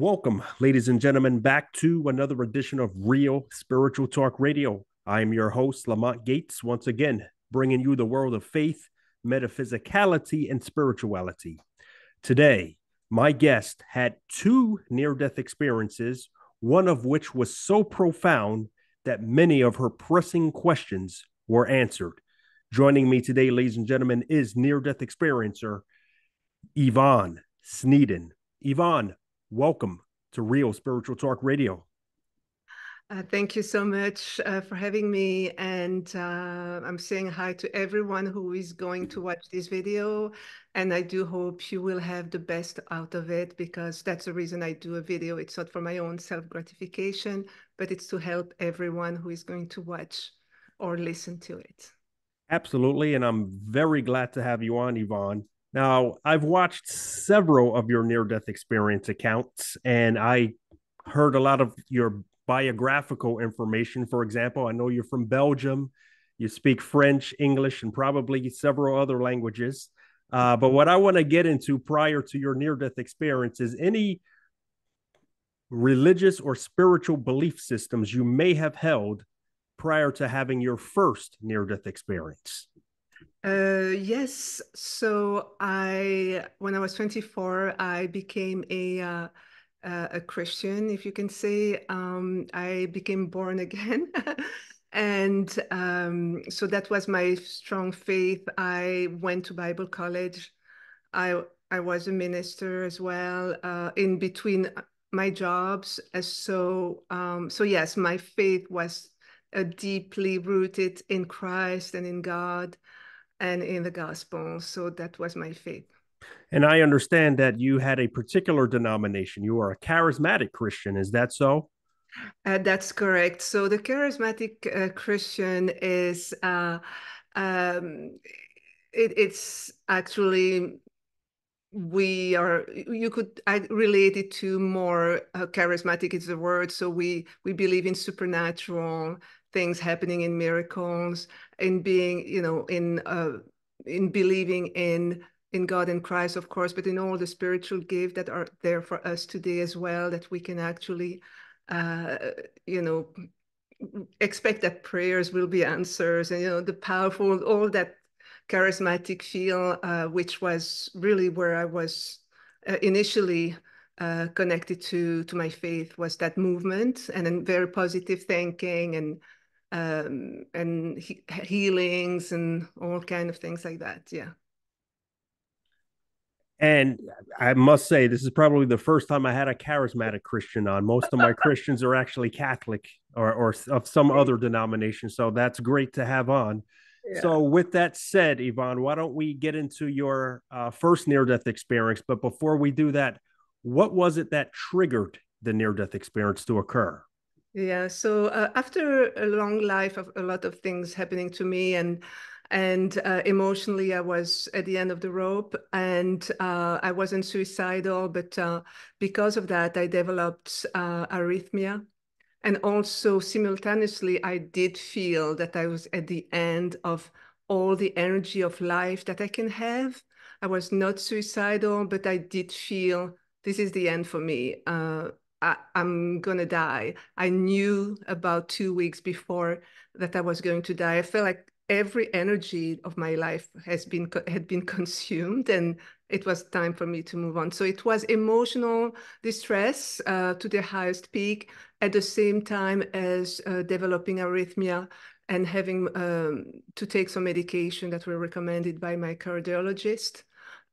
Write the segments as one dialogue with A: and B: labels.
A: Welcome, ladies and gentlemen, back to another edition of Real Spiritual Talk Radio. I am your host, Lamont Gates, once again, bringing you the world of faith, metaphysicality, and spirituality. Today, my guest had two near death experiences, one of which was so profound that many of her pressing questions were answered. Joining me today, ladies and gentlemen, is near death experiencer Yvonne Sneeden. Yvonne, welcome to Real Spiritual Talk Radio.
B: Uh, thank you so much uh, for having me. And uh, I'm saying hi to everyone who is going to watch this video. And I do hope you will have the best out of it because that's the reason I do a video. It's not for my own self gratification, but it's to help everyone who is going to watch or listen to it.
A: Absolutely. And I'm very glad to have you on, Yvonne. Now, I've watched several of your near death experience accounts, and I heard a lot of your biographical information. For example, I know you're from Belgium, you speak French, English, and probably several other languages. Uh, but what I want to get into prior to your near death experience is any religious or spiritual belief systems you may have held prior to having your first near death experience.
B: Uh, yes. So I, when I was 24, I became a uh, uh, a Christian, if you can say. Um, I became born again. and um, so that was my strong faith. I went to Bible college. I I was a minister as well uh, in between my jobs. As so um, so yes, my faith was uh, deeply rooted in Christ and in God and in the gospel. So that was my faith.
A: And I understand that you had a particular denomination. You are a charismatic Christian. Is that so?
B: Uh, that's correct. So the charismatic uh, Christian is uh, um, it, it's actually we are you could I relate it to more uh, charismatic is the word so we we believe in supernatural things happening in miracles in being you know in uh, in believing in in God and Christ, of course, but in all the spiritual gifts that are there for us today as well, that we can actually, uh, you know, expect that prayers will be answers and, you know, the powerful, all that charismatic feel, uh, which was really where I was uh, initially uh, connected to, to my faith was that movement and then very positive thinking and um, and he healings and all kind of things like that. Yeah.
A: And I must say, this is probably the first time I had a charismatic Christian on. Most of my Christians are actually Catholic or, or of some other denomination. So that's great to have on. Yeah. So, with that said, Yvonne, why don't we get into your uh, first near death experience? But before we do that, what was it that triggered the near death experience to occur?
B: Yeah. So, uh, after a long life of a lot of things happening to me and and uh, emotionally i was at the end of the rope and uh, i wasn't suicidal but uh, because of that i developed uh, arrhythmia and also simultaneously i did feel that i was at the end of all the energy of life that i can have i was not suicidal but i did feel this is the end for me uh, I, am gonna die. I knew about two weeks before that I was going to die. I felt like every energy of my life has been had been consumed and it was time for me to move on so it was emotional distress uh, to the highest peak at the same time as uh, developing arrhythmia and having um, to take some medication that were recommended by my cardiologist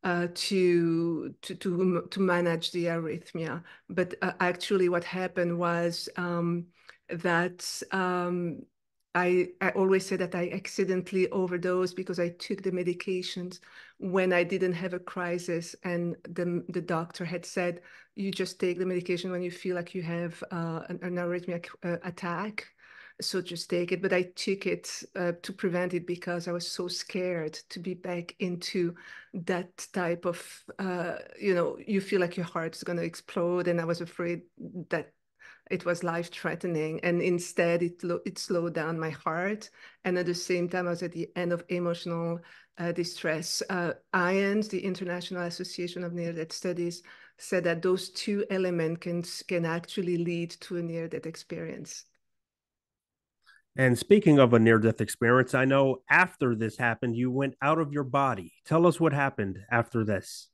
B: uh, to, to, to, to manage the arrhythmia. But uh, actually what happened was um, that um, I, I always say that I accidentally overdosed because I took the medications when I didn't have a crisis. And the, the doctor had said, you just take the medication when you feel like you have uh, an, an uh, attack. So just take it. But I took it uh, to prevent it because I was so scared to be back into that type of, uh, you know, you feel like your heart's going to explode. And I was afraid that it was life threatening. And instead, it, it slowed down my heart. And at the same time, I was at the end of emotional uh, distress. Uh, IANDS, the International Association of Near Death Studies, said that those two elements can, can actually lead to a near death experience.
A: And speaking of a near death experience, I know after this happened, you went out of your body. Tell us what happened after this.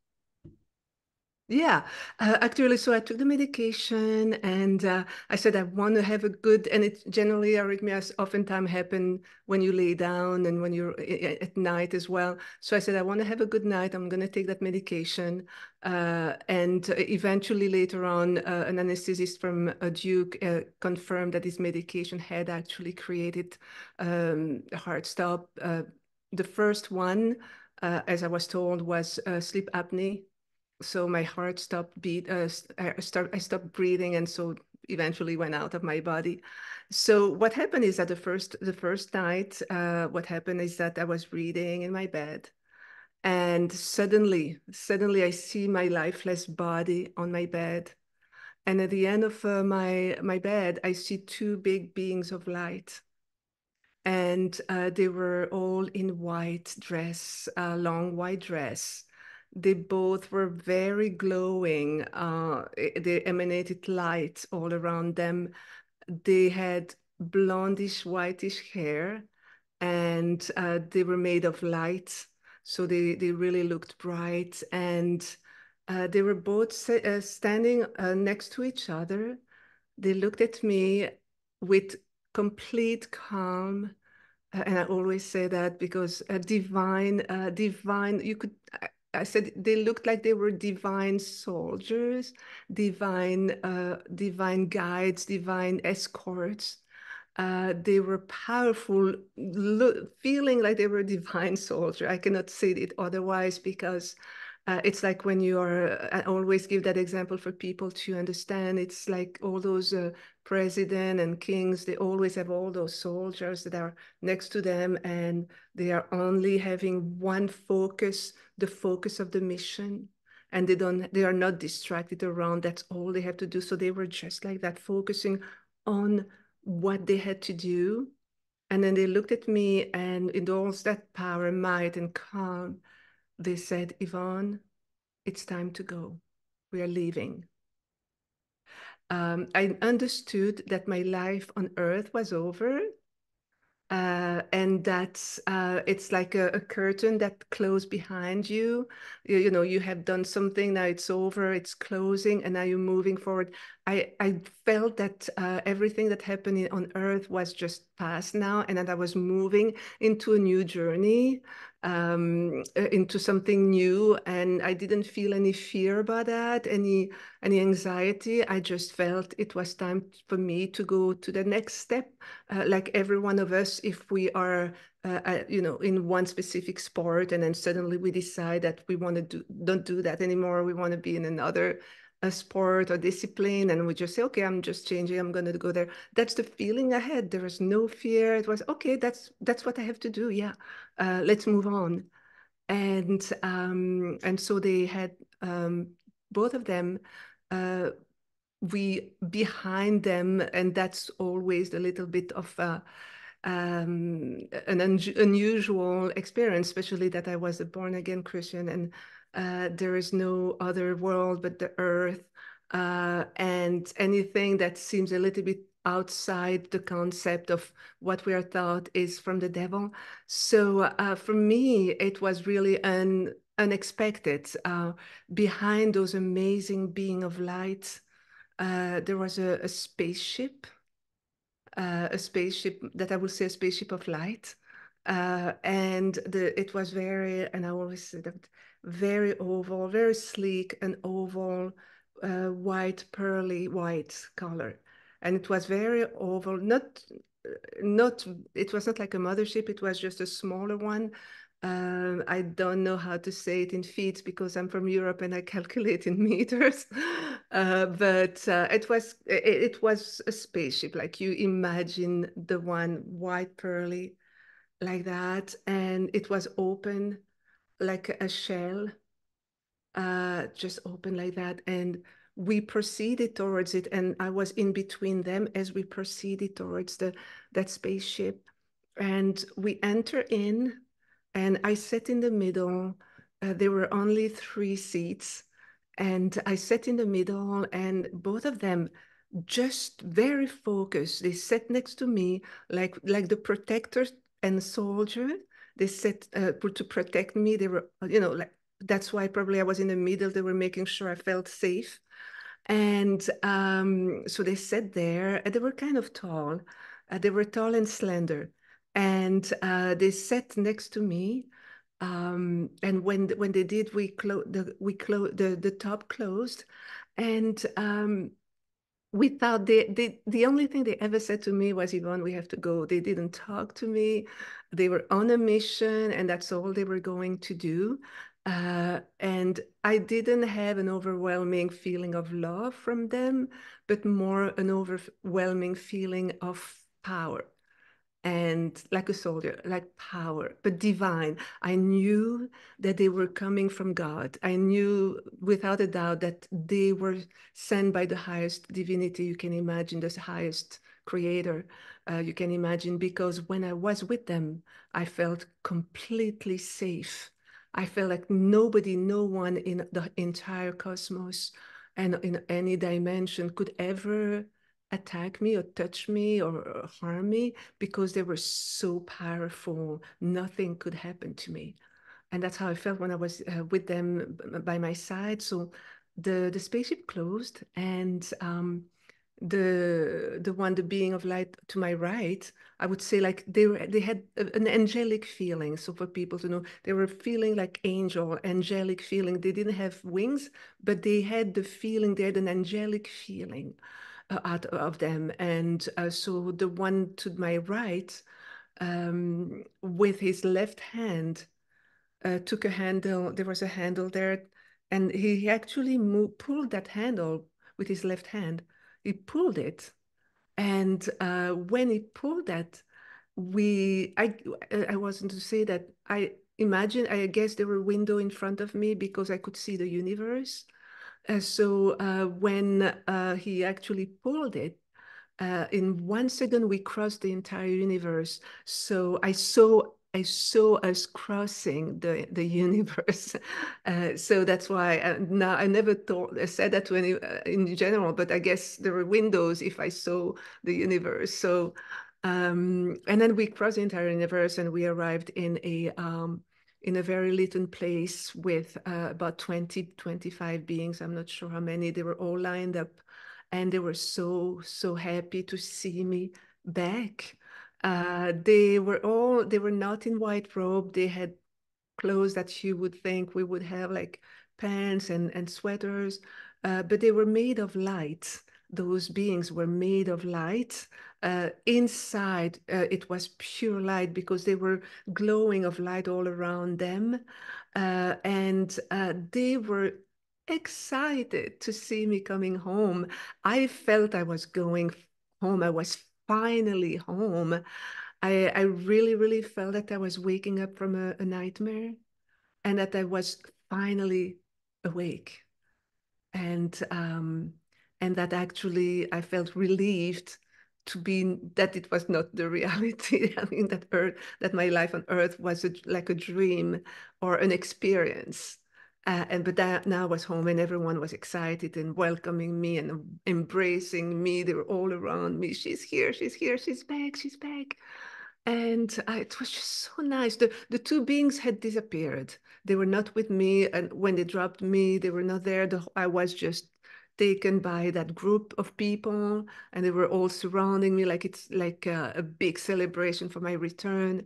B: Yeah, uh, actually, so I took the medication and uh, I said I want to have a good, and it generally arrhythmias oftentimes happen when you lay down and when you're at night as well. So I said I want to have a good night. I'm going to take that medication. Uh, and eventually later on, uh, an anesthetist from Duke uh, confirmed that this medication had actually created um, a heart stop. Uh, the first one, as I was told, was sleep apnea so my heart stopped beat uh, I, start, I stopped breathing and so eventually went out of my body. So what happened is that the first the first night uh, what happened is that i was reading in my bed and suddenly suddenly i see my lifeless body on my bed. And at the end of uh, my my bed i see two big beings of light. And uh, they were all in white dress long white dress they both were very glowing. Uh, they emanated light all around them. They had blondish, whitish hair, and uh, they were made of light. So they, they really looked bright. And uh, they were both uh, standing uh, next to each other. They looked at me with complete calm. Uh, and I always say that because a divine, divine, you could, I said they looked like they were divine soldiers, divine, uh, divine guides, divine escorts. Uh, they were powerful, feeling like they were divine soldier. I cannot say it otherwise because uh, it's like when you are, I always give that example for people to understand. It's like all those uh, president and kings, they always have all those soldiers that are next to them and they are only having one focus, the focus of the mission. And they don't, they are not distracted around. That's all they have to do. So they were just like that, focusing on what they had to do. And then they looked at me and in all that power, might, and calm, they said, Yvonne, it's time to go. We are leaving. Um, I understood that my life on earth was over uh, and that uh, it's like a, a, curtain that closed behind you. you. You know, you have done something, now it's over, it's closing, and now you're moving forward. I, I felt that uh, everything that happened on earth was just past now, and that I was moving into a new journey um, uh, into something new. And I didn't feel any fear about that, any any anxiety. I just felt it was time for me to go to the next step. Uh, like every one of us, if we are, uh, uh, you know, in one specific sport, and then suddenly we decide that we want to do don't do that anymore. We want to be in another a sport or discipline and we just say okay i'm just changing i'm going to go there. That's the feeling i had there was no fear. It was okay that's that's what i have to do. Yeah uh, let's move on. And um, and so they had um, both of them uh, we behind them and that's always a little bit of uh, um, an un unusual experience especially that i was a born again christian and uh, there is no other world but the earth. Uh, and anything that seems a little bit outside the concept of what we are taught is from the devil. So uh, for me, it was really an unexpected. Uh, behind those amazing being of light, uh, there was a, a spaceship, a spaceship that I would say a spaceship of light. Uh, and the, it was very, and I always said that very oval, very sleek and oval, uh, white, pearly white color. And it was very oval, not, not, it was not like a mothership, it was just a smaller one. Um, I don't know how to say it in feet because I'm from Europe and I calculate in meters. Uh, but uh, it was it, it, was a spaceship, like you imagine the one white pearly, like that, and it was open like a shell, uh, just open like that. And we proceeded towards it and I was in between them as we proceeded towards the that spaceship and we enter in and I sat in the middle. Uh, there were only three seats and I sat in the middle and both of them just very focused. They sat next to me like like the protector and soldier. They said uh, to protect me. They were, you know, like that's why probably I was in the middle. They were making sure I felt safe. And um, so they sat there, and they were kind of tall. Uh, they were tall and slender, and uh, they sat next to me. Um, and when when they did, we closed the we closed the the top closed, and um, without the, the the only thing they ever said to me was yvonne we have to go. They didn't talk to me. They were on a mission and that's all they were going to do. Uh, and i didn't have an overwhelming feeling of love from them but more an overwhelming feeling of power and like a soldier, like power, but divine. I knew that they were coming from God. I knew without a doubt that they were sent by the highest divinity you can imagine, the highest creator uh, you can imagine, because when I was with them, I felt completely safe. I felt like nobody, no one in the entire cosmos and in any dimension could ever attack me or touch me or harm me because they were so powerful. Nothing could happen to me. And that's how I felt when I was uh, with them by my side. So the, the spaceship closed and um, the the one the being of light to my right i would say like they were they had an angelic feeling so for people to know they were feeling like angel angelic feeling they didn't have wings but they had the feeling they had an angelic feeling out of them. And uh, so the one to my right, um, with his left hand, uh, took a handle. There was a handle there, and he actually moved, pulled that handle with his left hand. He pulled it, and uh, when he pulled that, we I I wasn't to say that I imagine I guess there were window in front of me because I could see the universe so uh, when uh, he actually pulled it, uh, in one second we crossed the entire universe. So I saw I saw us crossing the the universe. Uh, so that's why uh, now I never thought I said that to any in general, but I guess there were windows if I saw the universe. So um, and then we crossed the entire universe and we arrived in a um, in a very little place with uh, about 20, 25 beings. I'm not sure how many. They were all lined up and they were so, so happy to see me back. Uh, they were all, they were not in white robe. They had clothes that you would think we would have like pants and, and sweaters, uh, but they were made of light. Those beings were made of light uh, inside uh, it was pure light because they were glowing of light all around them. Uh, and uh, they were excited to see me coming home. I felt i was going home. I was finally home. I, I really really felt that i was waking up from a, a nightmare and that i was finally awake. And um, and that actually i felt relieved to be that it was not the reality. I mean that Earth, that my life on Earth was a, like a dream or an experience. Uh, and but that now I was home and everyone was excited and welcoming me and embracing me. They were all around me. She's here. She's here. She's back. She's back. And uh, it was just so nice. The the two beings had disappeared. They were not with me, and when they dropped me, they were not there. The, I was just taken by that group of people and they were all surrounding me like it's like a, a big celebration for my return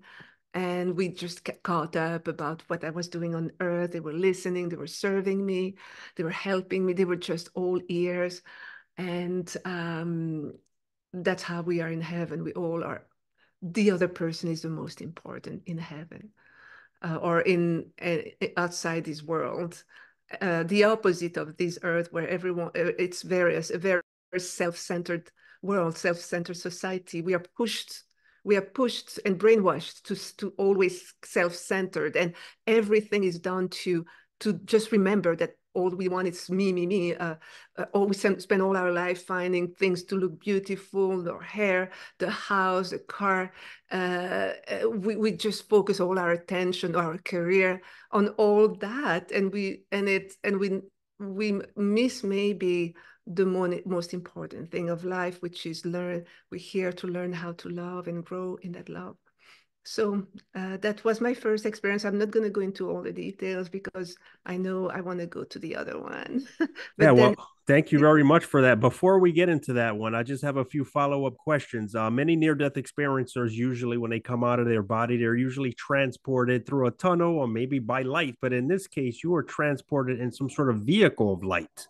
B: and we just got caught up about what I was doing on earth. They were listening, they were serving me, they were helping me, they were just all ears. And um, that's how we are in heaven. We all are. The other person is the most important in heaven uh, or in uh, outside this world. Uh, the opposite of this earth where everyone uh, it's various a very self-centered world self-centered society. We are pushed we are pushed and brainwashed to, to always self-centered and everything is done to to just remember that all we want is me, me, me. Uh, uh, all we spend all our life finding things to look beautiful, our hair, the house, the car. Uh, uh, we, we just focus all our attention, our career on all that. And we, and it, and we, we miss maybe the most important thing of life, which is learn, we're here to learn how to love and grow in that love. So uh, that was my first experience. I'm not going to go into all the details because I know I want to go to the other one.
A: yeah, then... well, thank you very much for that. Before we get into that one, I just have a few follow up questions. Uh, many near death experiencers, usually when they come out of their body, they're usually transported through a tunnel or maybe by light. But in this case, you are transported in some sort of vehicle of light.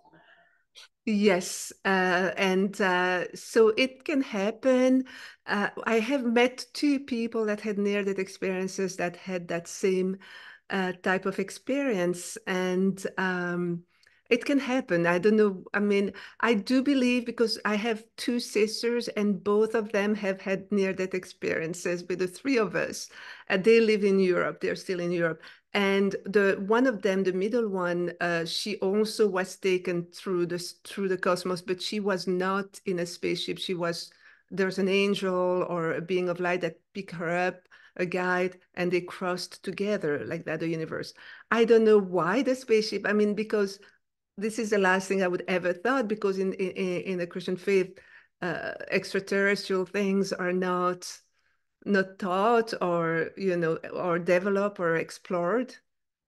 B: Yes, uh, and uh, so it can happen. Uh, I have met two people that had near death experiences that had that same uh, type of experience, and um, it can happen. I don't know. I mean, I do believe because I have two sisters, and both of them have had near death experiences with the three of us. They live in Europe. They're still in Europe, and the one of them the middle one uh, she also was taken through the through the cosmos but she was not in a spaceship. She was there's an angel or a being of light that picked her up a guide and they crossed together like that the universe. I don't know why the spaceship i mean because this is the last thing i would ever thought because in in, in the christian faith uh, extraterrestrial things are not not taught or you know or developed or explored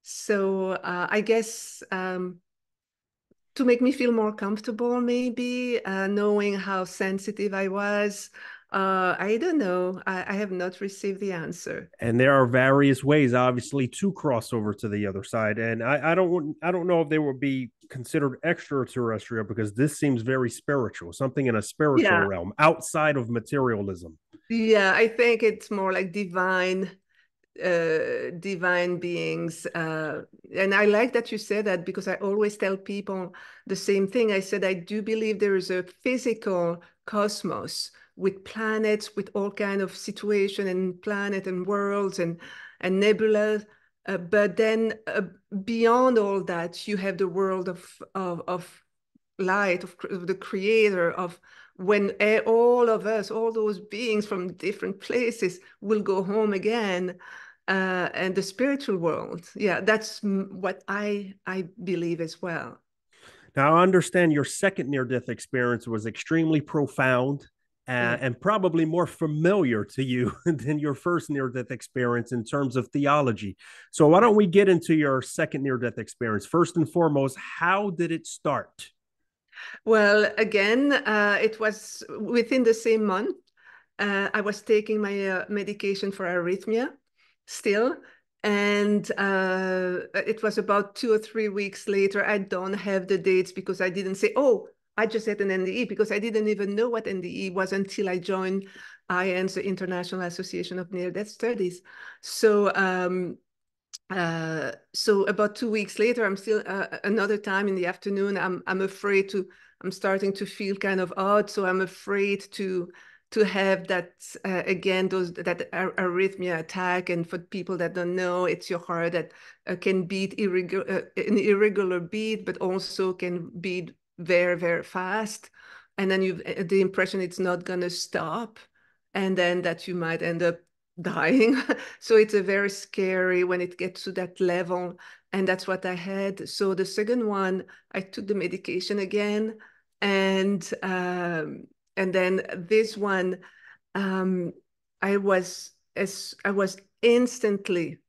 B: so uh, i guess um, to make me feel more comfortable maybe uh, knowing how sensitive i was uh, I don't know. I, I, have not received the answer.
A: And there are various ways, obviously, to cross over to the other side. And I, I don't, I don't know if there would be considered extraterrestrial because this seems very spiritual, something in a spiritual yeah. realm outside of materialism.
B: Yeah, I think it's more like divine uh, divine beings. Uh, and I like that you said that because I always tell people the same thing. I said, I do believe there is a physical cosmos with planets, with all kind of situation and planet and worlds and, and nebula. Uh, but then uh, beyond all that, you have the world of, of, of light, of, of the creator, of when all of us, all those beings from different places will go home again, uh, and the spiritual world. Yeah, that's what I I believe as well.
A: Now I understand your second near-death experience was extremely profound. Uh, and probably more familiar to you than your first near death experience in terms of theology. So, why don't we get into your second near death experience? First and foremost, how did it start?
B: Well, again, uh, it was within the same month. Uh, I was taking my uh, medication for arrhythmia still. And uh, it was about two or three weeks later. I don't have the dates because I didn't say, oh, I just had an NDE because I didn't even know what NDE was until I joined IANDS, the International Association of Near Death Studies. So um, uh, so about two weeks later, I'm still uh, another time in the afternoon. I'm I'm afraid to. I'm starting to feel kind of odd, so I'm afraid to to have that uh, again those that ar arrhythmia attack. And for people that don't know, it's your heart that uh, can beat irregular uh, an irregular beat, but also can beat very very fast. And then you uh, the impression it's not gonna stop, and then that you might end up dying. so it's a very scary when it gets to that level. And that's what I had. So the second one, I took the medication again. And um, and then this one, um, I was as I was instantly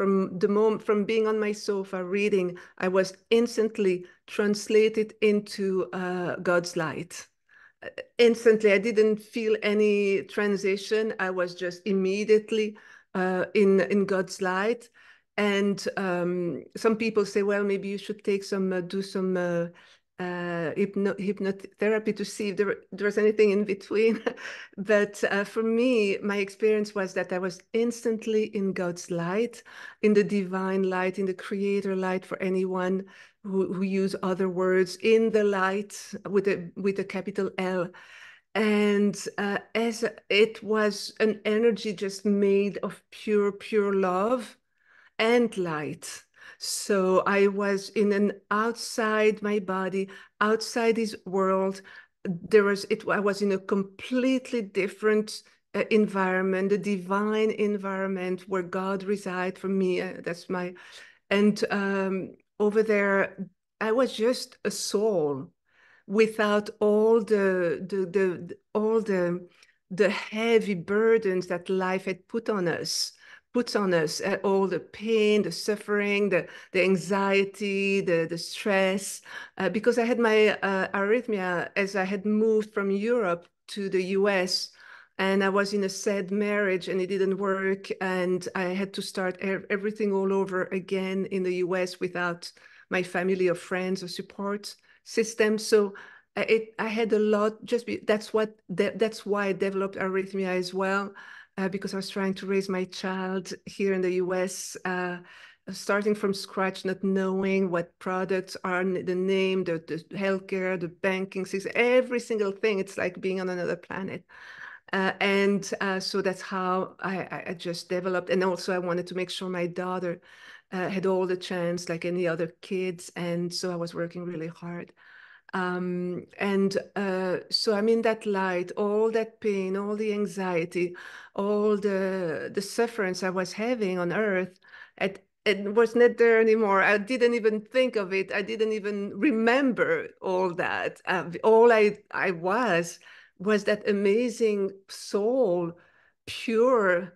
B: from the moment from being on my sofa reading, I was instantly translated into uh, God's light. Instantly i didn't feel any transition. I was just immediately uh, in in god's light. And um, some people say well maybe you should take some uh, do some uh, hypno hypnotherapy to see if there, there was anything in between. but uh, for me, my experience was that I was instantly in God's light, in the divine light, in the creator light for anyone who, who use other words, in the light with a, with a capital L. And uh, as it was an energy just made of pure, pure love and light So I was in an outside my body, outside this world. There was it. I was in a completely different uh, environment, the divine environment where God resides for me. Uh, that's my, and um, over there, I was just a soul without all the the the all the the heavy burdens that life had put on us puts on us uh, all the pain the suffering the the anxiety the the stress uh, because i had my uh, arrhythmia as i had moved from europe to the us and i was in a sad marriage and it didn't work and i had to start everything all over again in the us without my family or friends or support system. So uh, it, I had a lot. Just be, that's what that, that's why I developed arrhythmia as well, uh, because I was trying to raise my child here in the U.S. Uh, starting from scratch, not knowing what products are the name, the, the healthcare, the banking system, every single thing. It's like being on another planet. Uh, and uh, so that's how I, I, just developed. And also, I wanted to make sure my daughter uh, had all the chance like any other kids. And so I was working really hard. Um, and uh, so I'm in that light, all that pain, all the anxiety, all the the sufferance I was having on earth, it, it was not there anymore. I didn't even think of it. I didn't even remember all that. Uh, all I I was was that amazing soul, pure,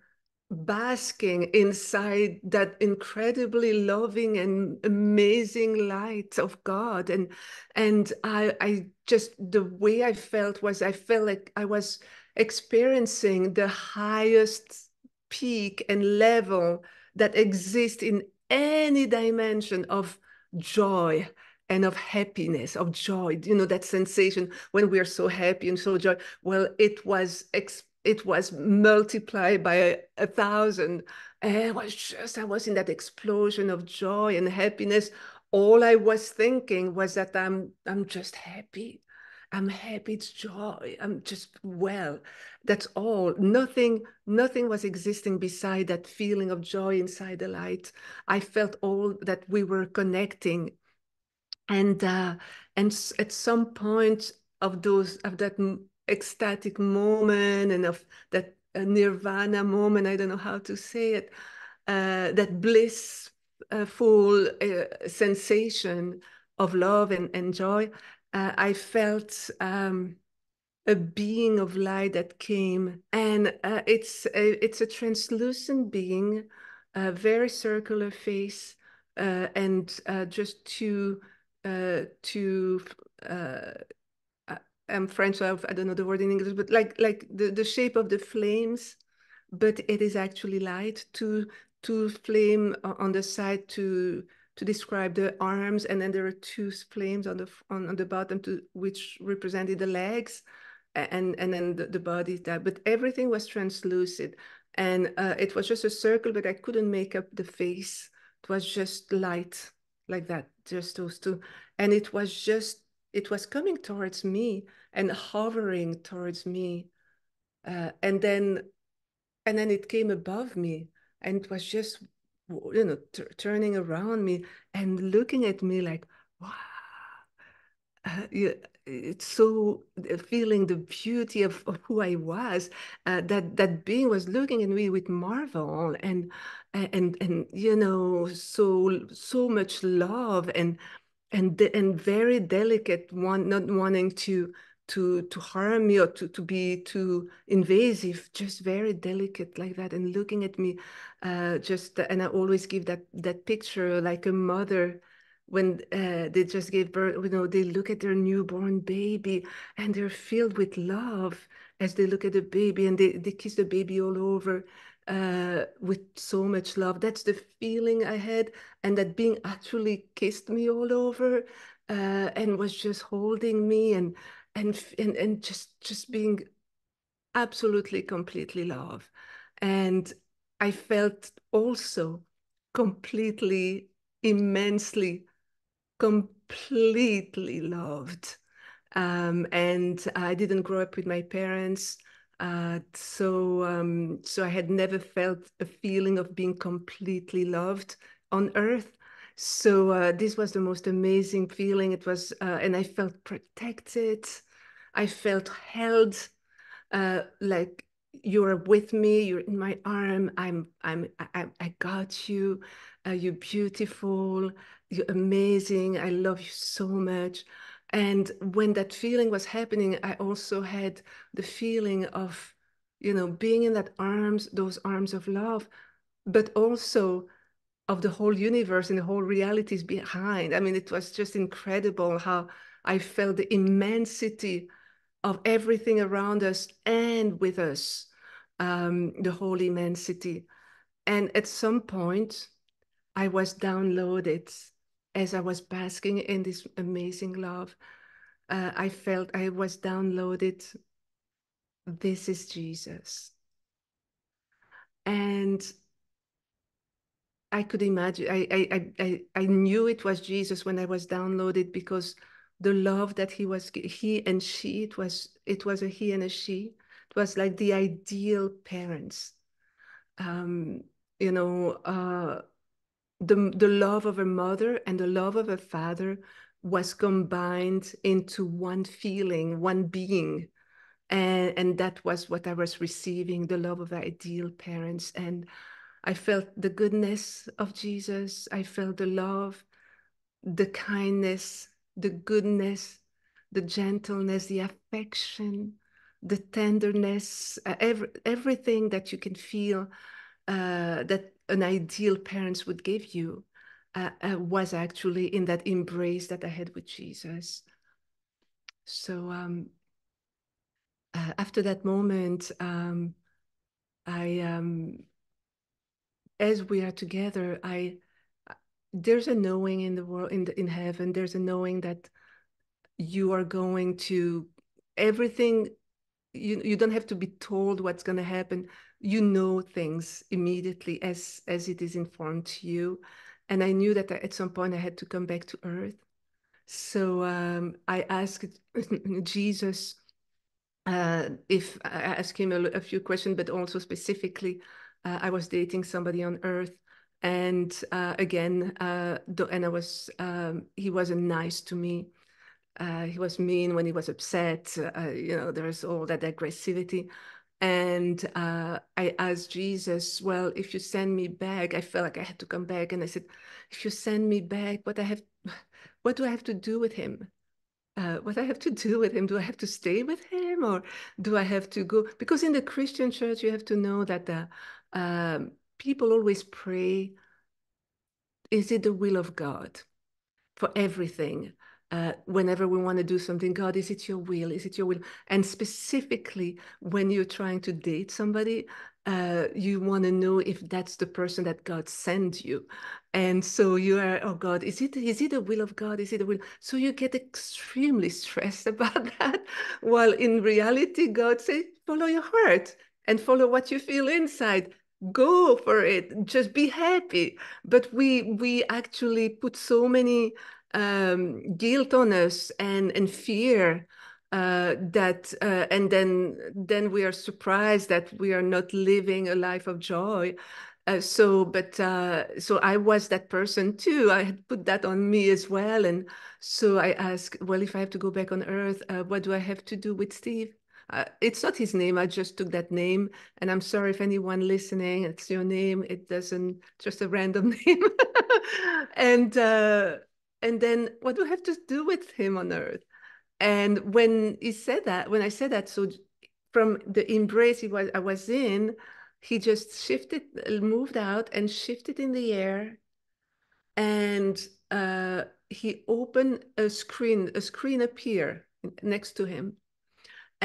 B: basking inside that incredibly loving and amazing light of God. And and I I just the way I felt was I felt like I was experiencing the highest peak and level that exists in any dimension of joy and of happiness, of joy, you know, that sensation when we're so happy and so joy. Well, it was it was multiplied by a, a thousand. And it was just, I was in that explosion of joy and happiness. All I was thinking was that I'm, I'm just happy. I'm happy. It's joy. I'm just well. That's all. Nothing, nothing was existing beside that feeling of joy inside the light. I felt all that we were connecting, and uh, and at some point of those of that ecstatic moment and of that uh, nirvana moment i don't know how to say it uh, that blissful uh, sensation of love and, and joy. Uh, i felt um, a being of light that came and uh, it's a, it's a translucent being a very circular face uh, and just to to I'm French, so I don't know the word in English, but like like the, the shape of the flames, but it is actually light. Two two flame on the side to to describe the arms, and then there are two flames on the on, on the bottom to which represented the legs, and and then the, the body that. But everything was translucent, and uh, it was just a circle, but I couldn't make up the face. It was just light like that, just those two, and it was just it was coming towards me and hovering towards me uh, and then and then it came above me and it was just you know turning around me and looking at me like wow uh, it's so uh, feeling the beauty of, of who I was. Uh, that that being was looking at me with marvel and and and you know so so much love and and and very delicate one not wanting to to to harm me or to to be too invasive just very delicate like that. And looking at me uh just and i always give that that picture like a mother when uh, they just gave birth you know they look at their newborn baby and they're filled with love as they look at the baby and they, they kiss the baby all over uh, with so much love. That's the feeling I had, and that being actually kissed me all over uh, and was just holding me and and and and just just being absolutely completely love, and I felt also completely immensely completely loved. Um, and i didn't grow up with my parents uh, so, um, so I had never felt a feeling of being completely loved on earth. So uh, this was the most amazing feeling. It was, uh, and I felt protected. I felt held, uh, like you're with me. You're in my arm. I'm, I'm, I, I got you. Uh, you're beautiful. You're amazing. I love you so much. And when that feeling was happening, I also had the feeling of, you know, being in that arms, those arms of love, but also of the whole universe and the whole realities behind. I mean, it was just incredible how I felt the immensity of everything around us and with us, um, the whole immensity. And at some point, I was downloaded as I was basking in this amazing love. Uh, I felt I was downloaded. This is Jesus. And I could imagine, I, I, I, I knew it was Jesus when I was downloaded because the love that he was, he and she, it was, it was a he and a she. It was like the ideal parents. Um, you know, uh, the, the love of a mother and the love of a father was combined into one feeling, one being. And, and that was what I was receiving, the love of ideal parents. And I felt the goodness of Jesus. I felt the love, the kindness, the goodness, the gentleness, the affection, the tenderness, uh, every, everything that you can feel uh, that an ideal parents would give you uh, uh, was actually in that embrace that I had with Jesus. So um, uh, after that moment, um, I um, as we are together, I there's a knowing in the world in the, in heaven. There's a knowing that you are going to everything. You you don't have to be told what's going to happen. You know things immediately as as it is informed to you. And I knew that at some point I had to come back to earth. So um, I asked Jesus uh, if I asked him a, a few questions, but also specifically uh, I was dating somebody on Earth, and uh, again, uh, and I was um, he wasn't nice to me. Uh, he was mean when he was upset. Uh, you know, there's all that aggressivity. And uh, I asked Jesus, well, if you send me back, I felt like I had to come back. And I said, if you send me back, what I have, what do I have to do with him? uh, what I have to do with him. Do I have to stay with him or do I have to go? Because in the Christian church, you have to know that the, um, people always pray, is it the will of God for everything? Uh, whenever we want to do something, God, is it your will? Is it your will? And specifically, when you're trying to date somebody, uh, you want to know if that's the person that God sent you. And so you are, oh God, is it is it the will of God? Is it the will? So you get extremely stressed about that. While in reality, God says, follow your heart and follow what you feel inside. Go for it. Just be happy. But we we actually put so many um, guilt on us and and fear uh, that uh, and then then we are surprised that we are not living a life of joy. Uh, so but uh, so i was that person too. I had put that on me as well. And so i asked well if i have to go back on earth uh, what do i have to do with steve? Uh, it's not his name. I just took that name. And i'm sorry if anyone listening it's your name. It doesn't just a random name. And and then what do i have to do with him on earth and when he said that, when I said that, so from the embrace he was I was in, he just shifted, moved out and shifted in the air. And uh, he opened a screen, a screen appeared next to him.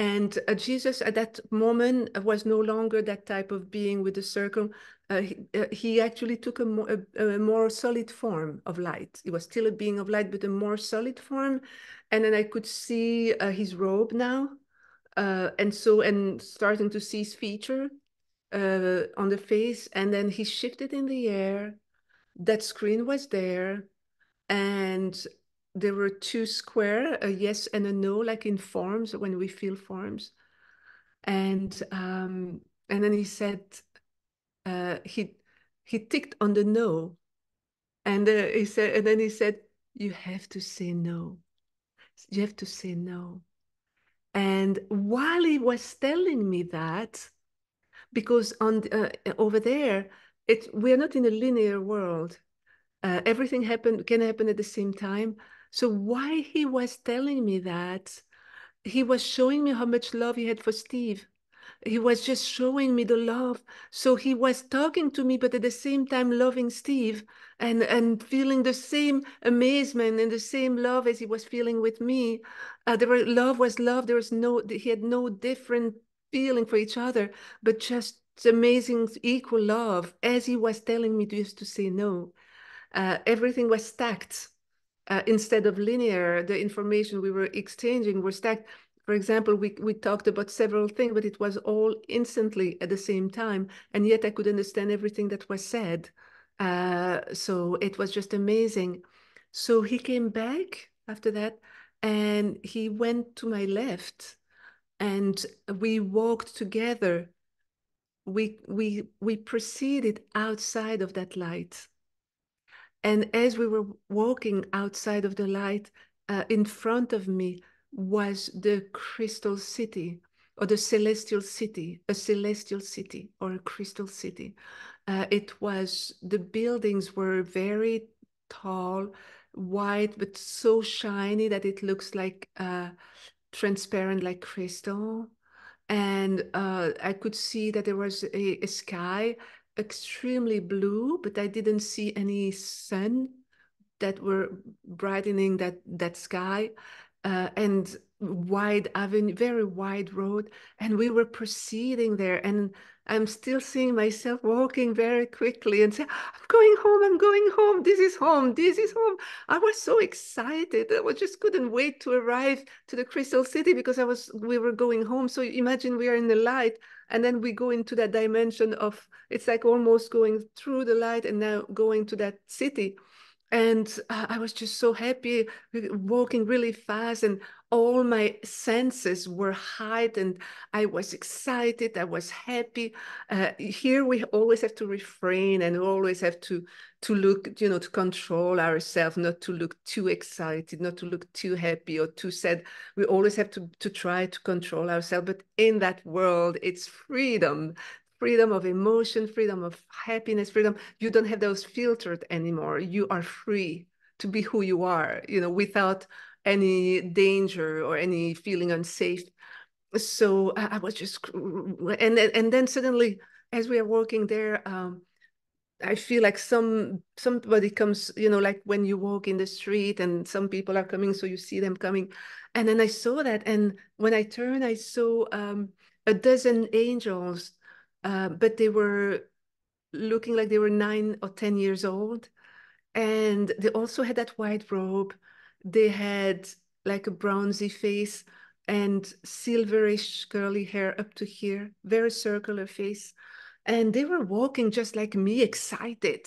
B: And uh, Jesus at that moment was no longer that type of being with the circle. Uh, he, uh, he, actually took a more, a, a more solid form of light. He was still a being of light, but a more solid form and then I could see uh, his robe now, uh, and so and starting to see his feature uh, on the face, and then he shifted in the air. That screen was there, and there were two square, a yes and a no, like in forms when we feel forms, and um, and then he said uh, he he ticked on the no, And uh, he said, and then he said, you have to say no. You have to say no. And while he was telling me that, because on uh, over there, it we're not in a linear world. Uh, everything happen can happen at the same time. So why he was telling me that, he was showing me how much love he had for Steve. He was just showing me the love. So he was talking to me but at the same time loving steve and and feeling the same amazement and the same love as he was feeling with me. Uh, there were love was love. There was no he had no different feeling for each other but just amazing equal love as he was telling me to just to say no. Uh, everything was stacked uh, instead of linear the information we were exchanging were stacked for example, we, we talked about several things, but it was all instantly at the same time. And yet I could understand everything that was said. Uh, so it was just amazing. So he came back after that and he went to my left and we walked together. We, we, we proceeded outside of that light. And as we were walking outside of the light, uh, in front of me, was the crystal city or the celestial city, a celestial city or a crystal city. Uh, it was, the buildings were very tall, white, but so shiny that it looks like uh, transparent like crystal. And uh, I could see that there was a, a sky extremely blue, but I didn't see any sun that were brightening that that sky uh, and wide avenue, very wide road. And we were proceeding there. And I'm still seeing myself walking very quickly and say, I'm going home, I'm going home. This is home, this is home. I was so excited. I was just couldn't wait to arrive to the Crystal City because I was we were going home. So imagine we are in the light and then we go into that dimension of it's like almost going through the light and now going to that city and I was just so happy walking really fast and all my senses were heightened. I was excited. I was happy. Uh, here we always have to refrain and always have to to look, you know, to control ourselves, not to look too excited, not to look too happy or too sad. We always have to to try to control ourselves. But in that world, it's freedom freedom of emotion, freedom of happiness, freedom. You don't have those filtered anymore. You are free to be who you are, you know, without any danger or any feeling unsafe. So I, I was just, and and then suddenly, as we are walking there, um, I feel like some somebody comes, you know, like when you walk in the street and some people are coming, so you see them coming, and then I saw that, and when I turned, I saw um, a dozen angels uh, but they were looking like they were nine or 10 years old. And they also had that white robe. They had like a bronzy face and silverish curly hair up to here, very circular face. And they were walking just like me, excited.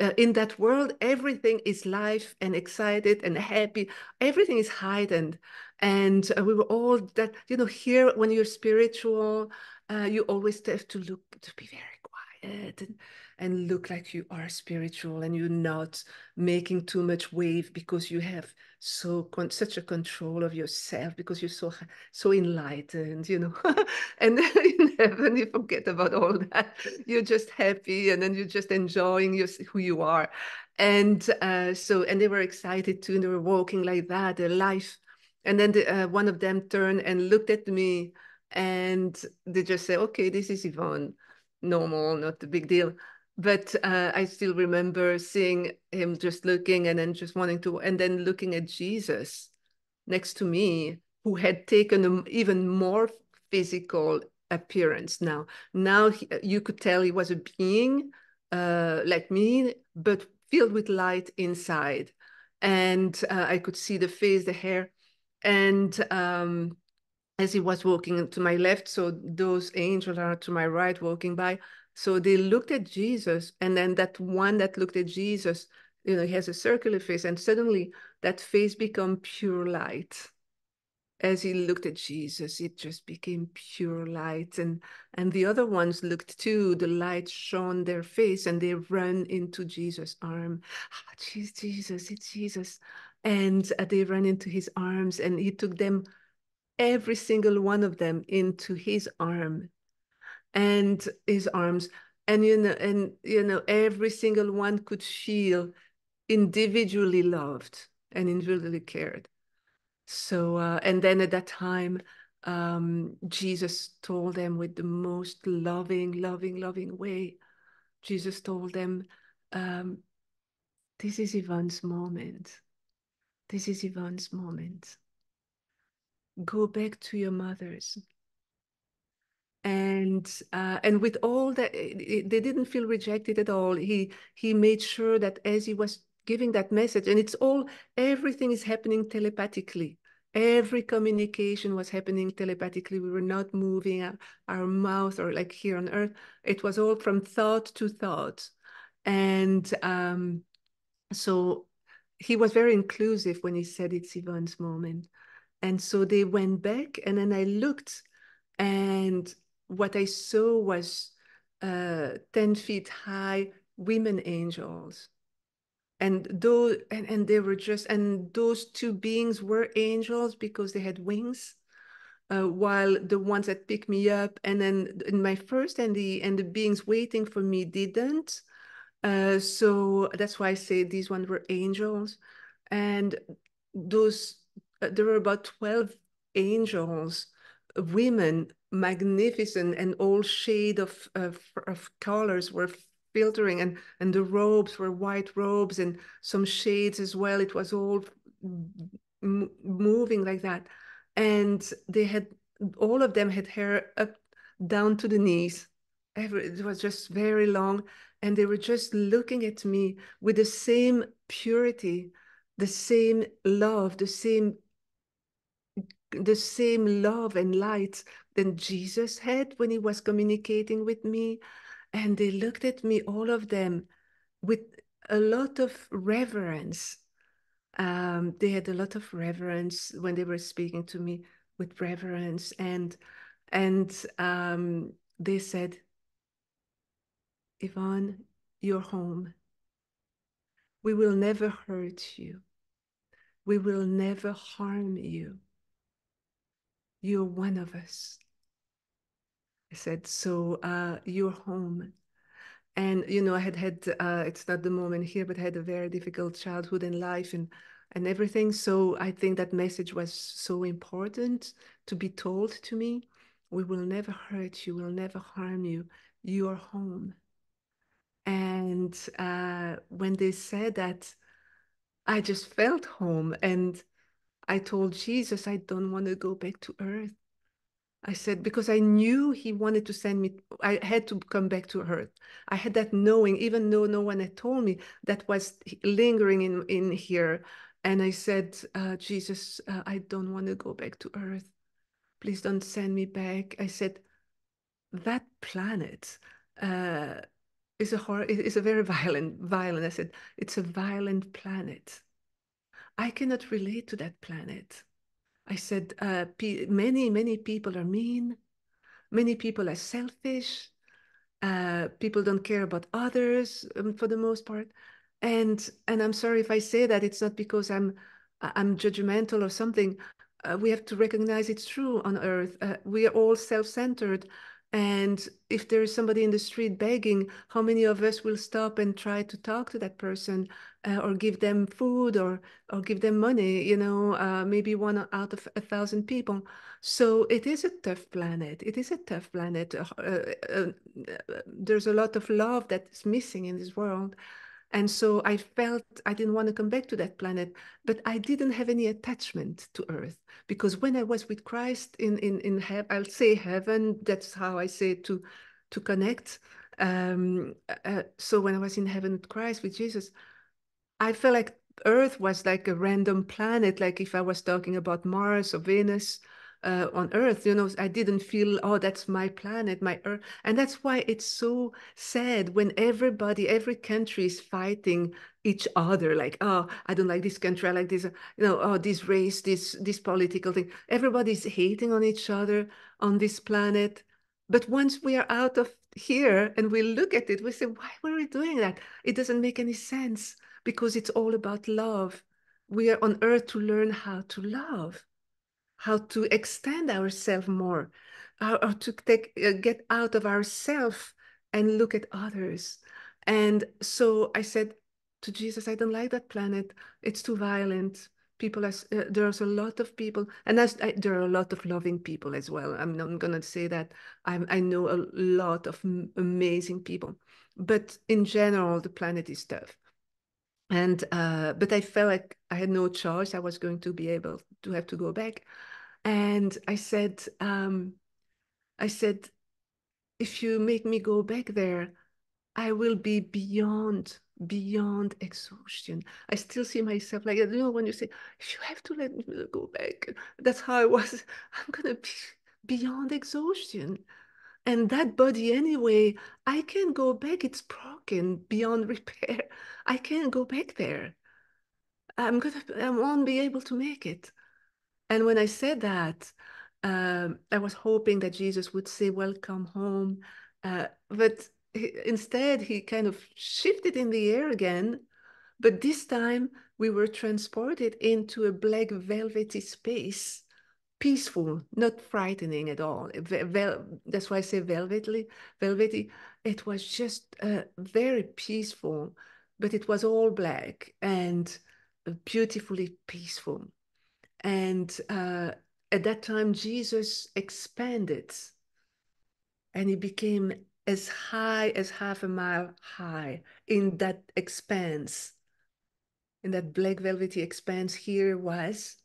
B: Uh, in that world, everything is life and excited and happy. Everything is heightened. And uh, we were all that, you know, here when you're spiritual, uh, you always have to look to be very quiet and, and look like you are spiritual and you're not making too much wave because you have so such a control of yourself because you're so so enlightened you know? And in heaven you forget about all that. You're just happy and then you're just enjoying your, who you are. And uh, so and they were excited too and they were walking like that their life. And then the, uh, one of them turned and looked at me and they just say, okay, this is Yvonne, normal, not a big deal. But uh, I still remember seeing him just looking and then just wanting to, and then looking at Jesus next to me, who had taken an even more physical appearance now. Now he, you could tell he was a being uh, like me, but filled with light inside. And uh, I could see the face, the hair. And um, as he was walking to my left, so those angels are to my right walking by. So they looked at Jesus, and then that one that looked at Jesus, you know, he has a circular face, and suddenly that face become pure light. as he looked at Jesus, it just became pure light. And, and the other ones looked too. The light shone their face and they ran into Jesus' arm. Ah, Jesus, it's Jesus. And uh, they ran into his arms and he took them, every single one of them, into his arm and his arms. And you know, and you know, every single one could feel individually loved and individually cared. So, uh, and then at that time, um, Jesus told them with the most loving, loving, loving way. Jesus told them, um, This is Yvonne's moment. This is Yvonne's moment. Go back to your mothers. And uh, and with all that, they didn't feel rejected at all. He he made sure that as he was giving that message. And it's all, everything is happening telepathically. Every communication was happening telepathically. We were not moving our, our mouth or like here on earth. It was all from thought to thought. And um, so he was very inclusive when he said it's Yvonne's moment. And so they went back, and then I looked, and what I saw was uh, 10 feet high women angels. And those and, and they were just and those two beings were angels because they had wings uh, while the ones that picked me up and then in my first and the and the beings waiting for me didn't. Uh, so that's why i say these ones were angels. And those Uh, there were about 12 angels women magnificent and all shade of, of, of colors were filtering and and the robes were white robes and some shades as well. It was all moving like that. And they had all of them had hair up down to the knees. Every, it was just very long and they were just looking at me with the same purity the same love the same the same love and light than jesus had when he was communicating with me and they looked at me, all of them, with a lot of reverence. Um, they had a lot of reverence when they were speaking to me with reverence, and and um, they said, "Yvonne, you're home. We will never hurt you. We will never harm you. You're one of us. I said, so uh, you're home. And, you know, I had had, uh, it's not the moment here, but I had a very difficult childhood and life and, and everything. So I think that message was so important to be told to me. We will never hurt you. We'll never harm you. You're home. And uh, when they said that, I just felt home. And I told Jesus, I don't want to go back to earth. I said, because I knew he wanted to send me, I had to come back to earth. I had that knowing, even though no one had told me, that was lingering in, in here. And I said, uh, Jesus, uh, I don't want to go back to earth. Please don't send me back. I said, that planet uh, is a horror, is a very violent, violent. I said, it's a violent planet. I cannot relate to that planet. I said, uh, many, many people are mean. Many people are selfish. Uh, people don't care about others um, for the most part. And and I'm sorry if I say that. It's not because I'm I'm judgmental or something. Uh, we have to recognize it's true on Earth. Uh, we are all self-centered. And if there is somebody in the street begging, how many of us will stop and try to talk to that person uh, or give them food or or give them money? You know, uh, maybe one out of a thousand people. So it is a tough planet. It is a tough planet. Uh, uh, uh there's a lot of love that is missing in this world. And so I felt I didn't want to come back to that planet, but I didn't have any attachment to Earth because when I was with Christ in in in heaven, I'll say heaven. That's how I say to to connect. Um, uh, so when I was in heaven with Christ with Jesus, I felt like Earth was like a random planet. Like if I was talking about Mars or Venus, uh, on Earth. You know, I didn't feel, oh, that's my planet, my Earth. And that's why it's so sad when everybody, every country is fighting each other. Like, oh, I don't like this country, I like this, you know, oh, this race, this this political thing. Everybody's hating on each other on this planet. But once we are out of here and we look at it, we say, why were we doing that? It doesn't make any sense because it's all about love. We are on earth to learn how to love, how to extend ourselves more, how, how to take, uh, get out of ourselves and look at others. And so I said to Jesus, I don't like that planet. It's too violent people as uh, there's a lot of people and as, I, there are a lot of loving people as well i'm not going to say that I'm, i know a lot of amazing people but in general the planet is tough and uh, but i felt like i had no choice i was going to be able to have to go back and i said um, i said if you make me go back there i will be beyond beyond exhaustion. I still see myself like, you know, when you say, if you have to let me go back, that's how I was. I'm going to be beyond exhaustion. And that body, anyway, I can't go back. It's broken beyond repair. I can't go back there. I'm gonna, I won't be able to make it. And when I said that, um, I was hoping that Jesus would say, Welcome home. Uh, but instead, he kind of shifted in the air again, but this time we were transported into a black velvety space, peaceful, not frightening at all. Vel that's why I say velvety. Velvety. It was just uh, very peaceful, but it was all black and beautifully peaceful. And uh, at that time, Jesus expanded and he became as high as half a mile high in that expanse, in that black velvety expanse here was.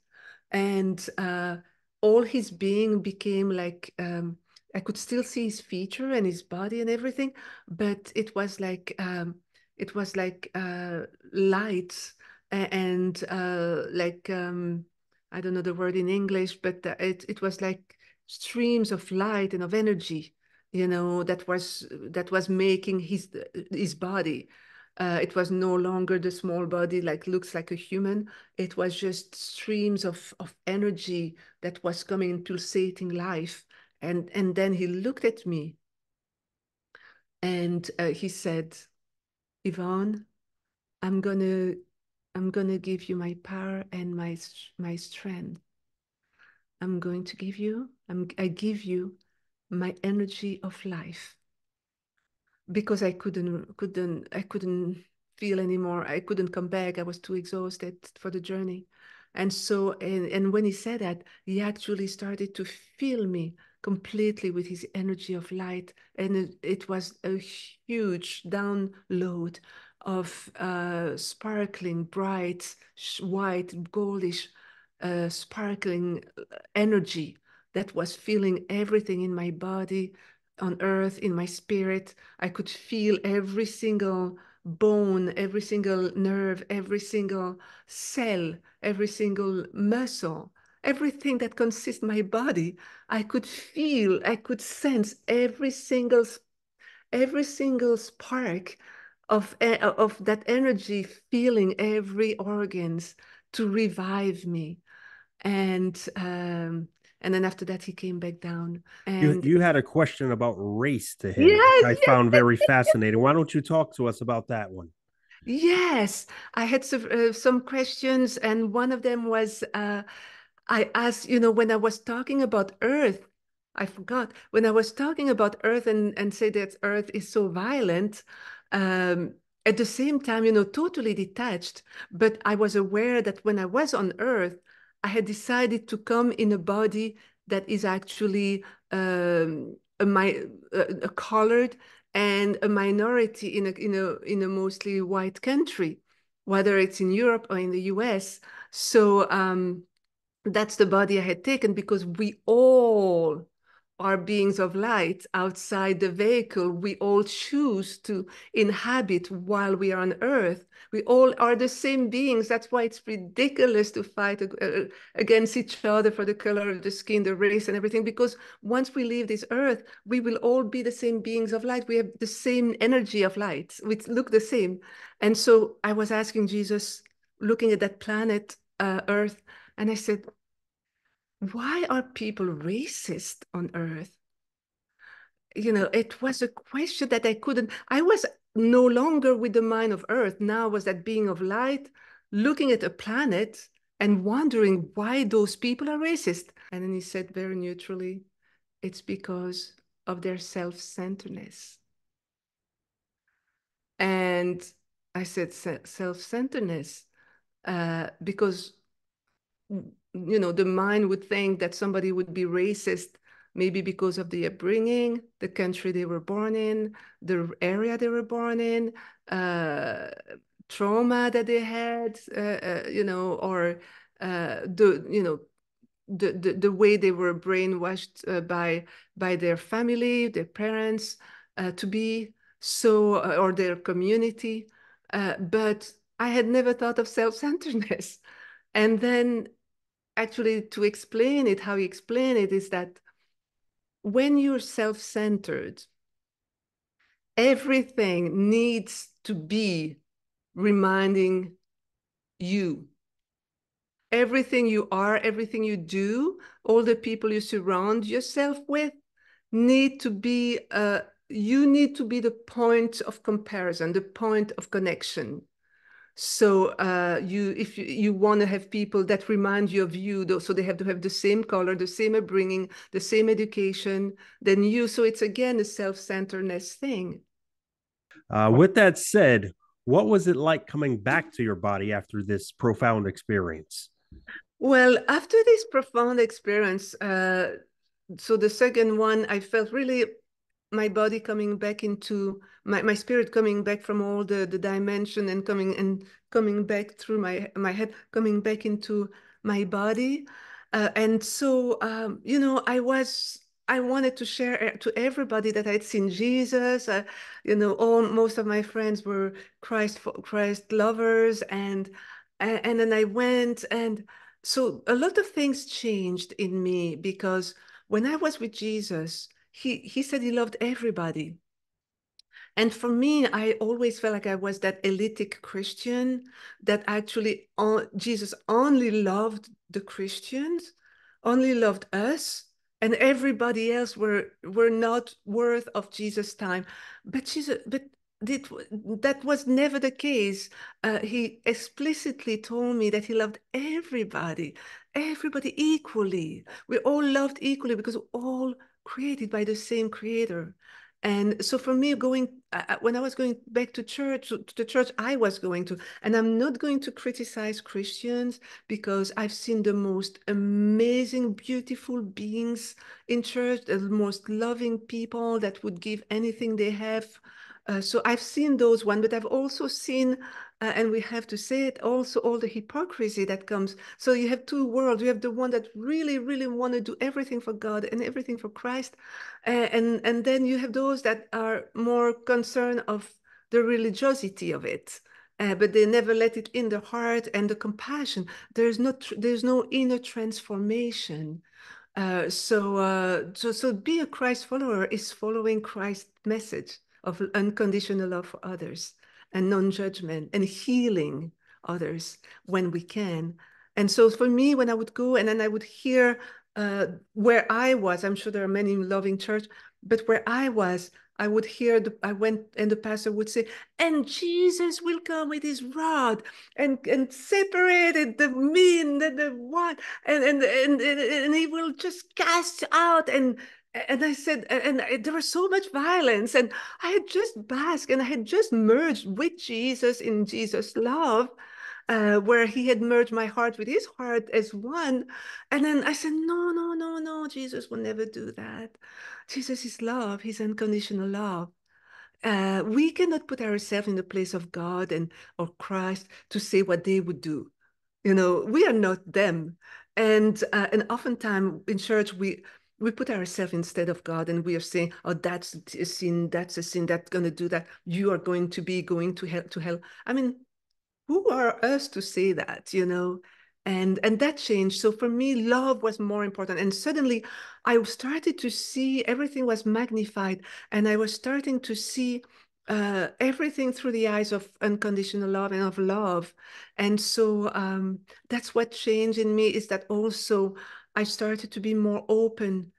B: And uh, all his being became like, um, I could still see his feature and his body and everything, but it was like, um, it was like uh, lights and uh, like, um, I don't know the word in English, but it, it was like streams of light and of energy you know that was that was making his his body. Uh, it was no longer the small body like looks like a human. It was just streams of of energy that was coming pulsating life. And and then he looked at me and uh, he said yvonne i'm gonna i'm gonna give you my power and my my strength i'm going to give you I'm, i give you my energy of life because I couldn't couldn't I couldn't feel anymore. I couldn't come back. I was too exhausted for the journey. And so and, and when he said that, he actually started to fill me completely with his energy of light. And it, it was a huge download of uh, sparkling, bright, white, goldish, uh, sparkling uh, energy that was filling everything in my body, on earth, in my spirit. I could feel every single bone, every single nerve, every single cell, every single muscle, everything that consists my body. I could feel, I could sense every single, every single spark of, of that energy feeling every organs to revive me. And um, and then after that he came back down.
A: And you, you had a question about race to him yes, i yes, found very fascinating. Why don't you talk to us about that one?
B: Yes i had some, uh, some questions and one of them was uh, i asked you know when i was talking about earth i forgot. When i was talking about earth and and say that earth is so violent um, at the same time you know totally detached but i was aware that when i was on earth I had decided to come in a body that is actually um, a, my, a, a, colored and a minority in a, in, a, in a mostly white country, whether it's in Europe or in the US. So um, that's the body I had taken because we all, are beings of light outside the vehicle we all choose to inhabit while we are on earth. We all are the same beings. That's why it's ridiculous to fight uh, against each other for the color of the skin, the race, and everything. Because once we leave this earth, we will all be the same beings of light. We have the same energy of light. We look the same. And so I was asking Jesus, looking at that planet, uh, Earth, and I said, why are people racist on earth? You know, it was a question that I couldn't, I was no longer with the mind of earth. Now was that being of light, looking at a planet and wondering why those people are racist. And then he said very neutrally, it's because of their self-centeredness. And I said self-centeredness uh, because you know, the mind would think that somebody would be racist maybe because of the upbringing, the country they were born in, the area they were born in, uh, trauma that they had, uh, uh, you know, or uh, the, you know, the, the, the way they were brainwashed uh, by by their family, their parents, uh, to be so, or their community. but I had never thought of self-centeredness. And then actually to explain it, how you explain it is that when you're self-centered, everything needs to be reminding you. Everything you are, everything you do, all the people you surround yourself with need to be, uh, you need to be the point of comparison, the point of connection. So uh, you, if you, you want to have people that remind you of you, though, so they have to have the same color, the same upbringing, the same education than you. So it's again a self-centeredness thing.
A: Uh, with that said, what was it like coming back to your body after this profound experience?
B: Well, after this profound experience, uh, so the second one, I felt really my body coming back into my, my spirit coming back from all the the dimension and coming and coming back through my my head coming back into my body. Uh, and so um, you know i was i wanted to share to everybody that i'd seen jesus. Uh, you know all most of my friends were christ christ lovers and and, and then i went and so a lot of things changed in me because when i was with jesus he he said he loved everybody and for me i always felt like i was that elitic christian that actually uh, jesus only loved the christians only loved us and everybody else were were not worth of jesus time but jesus but it, that was never the case. Uh, he explicitly told me that he loved everybody, everybody equally. We all loved equally because all created by the same creator. And so for me, going uh, when I was going back to church, to the church I was going to, and I'm not going to criticize Christians because I've seen the most amazing, beautiful beings in church, the most loving people that would give anything they have. Uh, so I've seen those one, but I've also seen uh, and we have to say it also all the hypocrisy that comes. So you have two worlds. You have the one that really really want to do everything for god and everything for christ uh, and and then you have those that are more concerned of the religiosity of it uh, but they never let it in the heart and the compassion. There's no there's no inner transformation. Uh, so uh, so so be a christ follower is following christ's message of unconditional love for others and non-judgment and healing others when we can. And so for me, when I would go and then I would hear uh, where I was, I'm sure there are many loving church, but where I was, I would hear the I went and the pastor would say, and Jesus will come with his rod and and separated the mean and the one and and and and, and he will just cast out and and I said, and, there was so much violence, and I had just basked and I had just merged with Jesus in Jesus' love, uh, where he had merged my heart with his heart as one. And then I said, no, no, no, no, Jesus will never do that. Jesus is love, he's unconditional love. Uh, we cannot put ourselves in the place of God and or Christ to say what they would do. You know, we are not them. And uh, and oftentimes in church we we put ourselves instead of God and we are saying, oh, that's a sin, that's a sin, that's going to do that. You are going to be going to hell, to hell. I mean, who are us to say that, you know? And, and that changed. So for me, love was more important. And suddenly I started to see everything was magnified and I was starting to see uh, everything through the eyes of unconditional love and of love. And so um, that's what changed in me is that also I started to be more open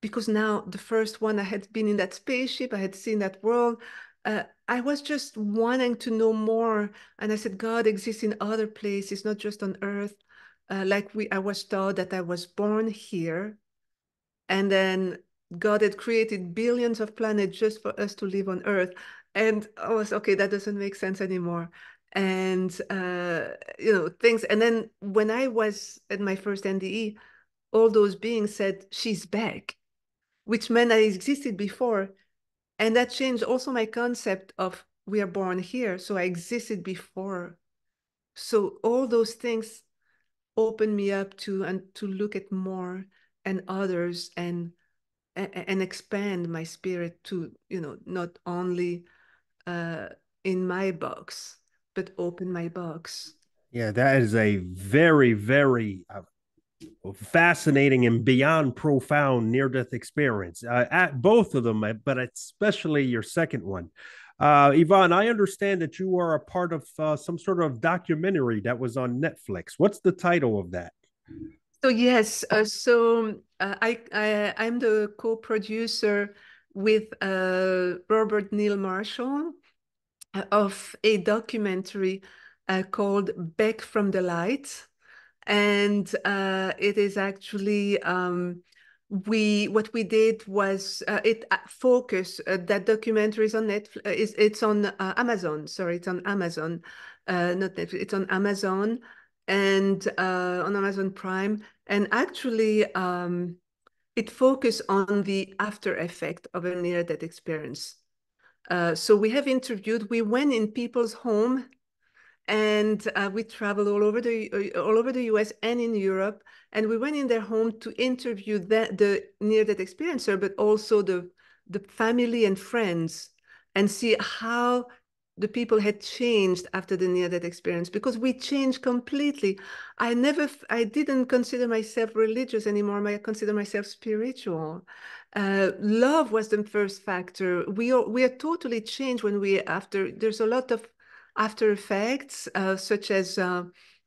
B: because now the first one I had been in that spaceship, I had seen that world. Uh, I was just wanting to know more, and I said, God exists in other places, not just on Earth. Uh, like we, I was taught that I was born here, and then God had created billions of planets just for us to live on Earth. And I was okay. That doesn't make sense anymore and uh, you know things. And then when I was at my first NDE, all those beings said, she's back, which meant I existed before. And that changed also my concept of we are born here. So I existed before. So all those things opened me up to and to look at more and others and and expand my spirit to you know not only uh, in my box but open my box
A: yeah that is a very very uh, fascinating and beyond profound near death experience. Uh, at both of them, uh, but especially your second one. Uh, Yvonne, I understand that you are a part of uh, some sort of documentary that was on Netflix. What's the title of that?
B: So yes, uh, so uh, I, I I'm the co-producer with uh, Robert Neil Marshall of a documentary called "Back from the Light." And uh, it is actually um, we what we did was uh, it uh, focus uh, that documentary is on Netflix uh, is it's on uh, Amazon. Sorry it's on Amazon not Netflix it's on Amazon and on Amazon Prime. And actually um, it focused on the after effect of a near death experience so we have interviewed we went in people's home and uh, we traveled all over the uh, all over the U.S. and in Europe, and we went in their home to interview the, the near-death experiencer, but also the the family and friends, and see how the people had changed after the near-death experience because we changed completely. I never, I didn't consider myself religious anymore. I consider myself spiritual. Uh, love was the first factor. We are we are totally changed when we after. There's a lot of after effects, uh, such as uh,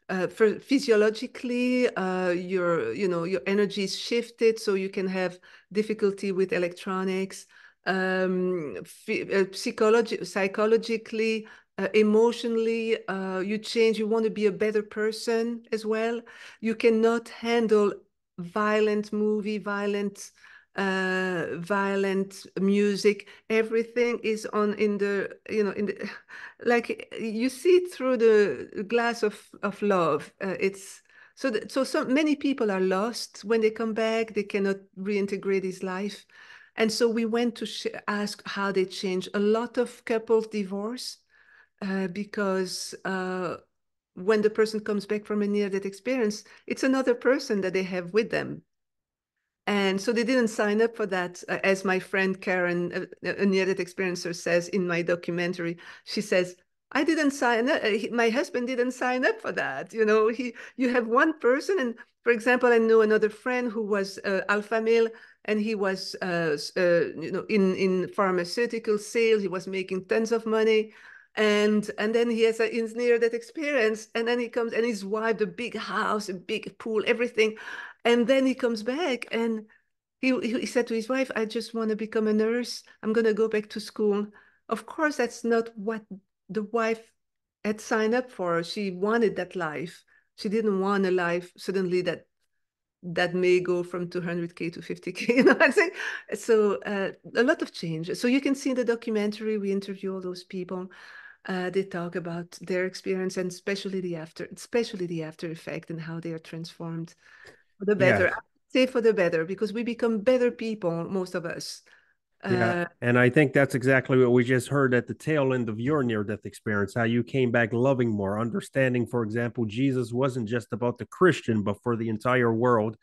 B: uh, physiologically, uh, your you know your energy is shifted, so you can have difficulty with electronics. Um, uh, psychologically, uh, emotionally, you change. You want to be a better person as well. You cannot handle violent movie, violent uh, violent music everything is on in the you know in the like you see through the glass of of love. Uh, it's so so so many people are lost. When they come back they cannot reintegrate his life. And so we went to ask how they change. A lot of couples divorce uh, because uh, when the person comes back from a near death experience it's another person that they have with them and so they didn't sign up for that. Uh, as my friend Karen, a, near-death experiencer, says in my documentary, she says, I didn't sign up. Uh, my husband didn't sign up for that. You know, he, you have one person. And for example, I know another friend who was uh, alpha male and he was, uh, uh, you know, in, in pharmaceutical sales. He was making tons of money. And, and then he has a near that experience. And then he comes and his wife, the big house, a big pool, everything. And then he comes back and he, he said to his wife, I just want to become a nurse. I'm going to go back to school. Of course, that's not what the wife had signed up for. She wanted that life. She didn't want a life suddenly that that may go from 200k to 50k you know i'm saying so uh, a lot of change so you can see in the documentary we interview all those people uh, they talk about their experience and especially the after especially the after effect and how they are transformed for the better. Yeah. say for the better because we become better people, most of us.
A: Yeah, uh, and I think that's exactly what we just heard at the tail end of your near-death experience. How you came back loving more, understanding. For example, Jesus wasn't just about the Christian, but for the entire world,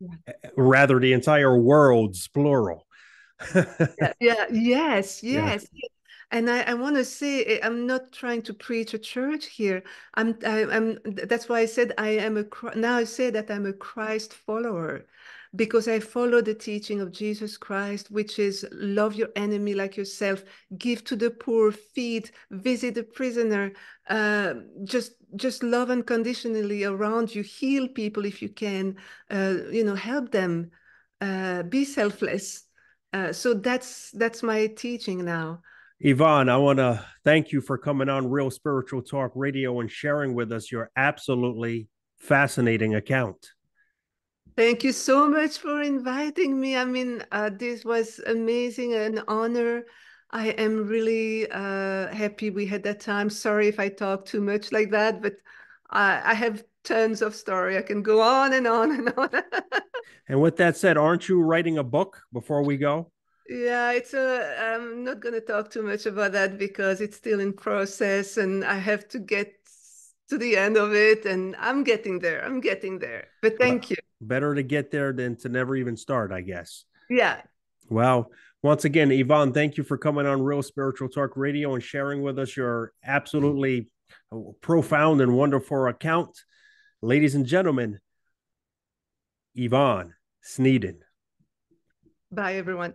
A: yeah. rather the entire world's plural.
B: yeah, yeah, yes, yes. Yeah. And I, I want to say eh, I'm not trying to preach a church here. I'm, I, am That's why I said I am a. Now I say that I'm a Christ follower, because I follow the teaching of Jesus Christ, which is love your enemy like yourself, give to the poor, feed, visit the prisoner, uh, just just love unconditionally around you, heal people if you can, uh, you know, help them, uh, be selfless. Uh, so that's that's my teaching now.
A: Yvonne, I want to thank you for coming on Real Spiritual Talk Radio and sharing with us your absolutely fascinating account.
B: Thank you so much for inviting me. I mean, uh, this was amazing, an honor. I am really uh, happy we had that time. Sorry if I talk too much like that, but I, I have tons of story. I can go on and on and on.
A: and with that said, aren't you writing a book before we go?
B: Yeah, it's a. I'm not going to talk too much about that because it's still in process, and I have to get to the end of it, and I'm getting there. I'm getting there. But thank well, you.
A: Better to get there than to never even start, I guess.
B: Yeah.
A: Well, once again, Yvonne, thank you for coming on Real Spiritual Talk Radio and sharing with us your absolutely uh, profound and wonderful account. Ladies and gentlemen, Yvonne Sneeden.
B: Bye, everyone.